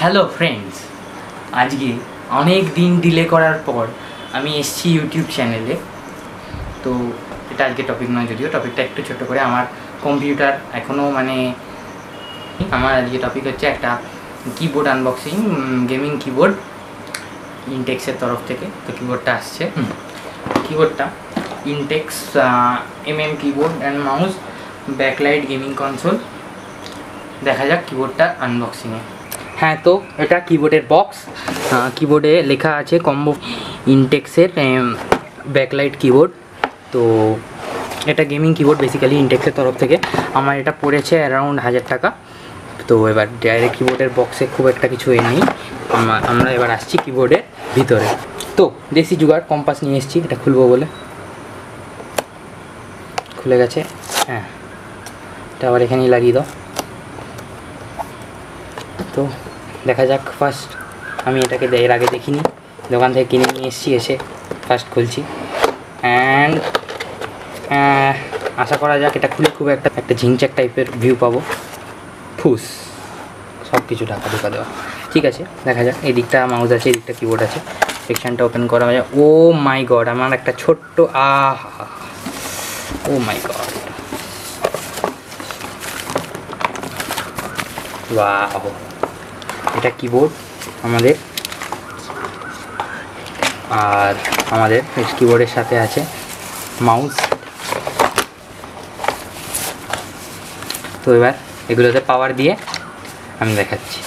Hello friends আজকে অনেক দিন ডিলে করার পর আমি এসেছি ইউটিউব চ্যানেলে তো এটা আজকে টপিক নয় যদিও টপিকটা একটু ছোট করে। আমার কম্পিউটার এখনও মানে আমার আজকে টপিক হচ্ছে একটা কিবোর্ড আনবক্সিং গেমিং কিবোর্ড ইনটেক্সের তরফ থেকে। তো কিবোর্ডটা আসছে। কিবোর্ডটা Intex M M keyboard and mouse backlight gaming console. দেখা যাক কিবোর্ডটা আনবক্সিংয়ে হ্যাঁ তো এটা কিবোর্ডের বক্স কিবোর্ডে লেখা আছে কম্বো ইনটেক্সের ব্যাকলাইট কিবোর্ড তো এটা গেমিং কিবোর্ড বেসিক্যালি ইনটেক্সের তরফ থেকে। আমার এটা পড়েছে অ্যারাউন্ড হাজার টাকা। তো এবার ডাইরেক্ট কিবোর্ডের বক্সে খুব একটা কিছু এ নেই। আমা- আমরা এবার আসছি কিবোর্ডের ভিতরে। তো দেশি জুগাড় কম্পাস নিয়ে এসেছি, এটা খুলবো বলে। খুলে গেছে? হ্যাঁ। এটা আবার এখানেই লাগিয়ে দাও। তো দেখা যাক ফার্স্ট আমি এটাকে এর আগে দেখিনি। দোকান থেকে কিনে নিয়ে এসেছি, এসে ফার্স্ট খুলছি। অ্যান্ড আশা করা যাক এটা খুলে খুব একটা একটা ঝিংচাক টাইপের ভিউ পাবো। ফুস সব কিছু ঢাকা ঢুকা দেওয়া। ঠিক আছে, দেখা যাক, এই দিকটা মাউস আছে, এই দিকটা কিবোর্ড আছে। সেকশনটা ওপেন করা যায় ও মাই গড আমার একটা ছোট্ট ah oh my God wow এটা কিবোর্ড আমাদের। আর আমাদের কিবোর্ডের সাথে আছে মাউস তো এবার এগুলোতে পাওয়ার দিয়ে আমি দেখাচ্ছি।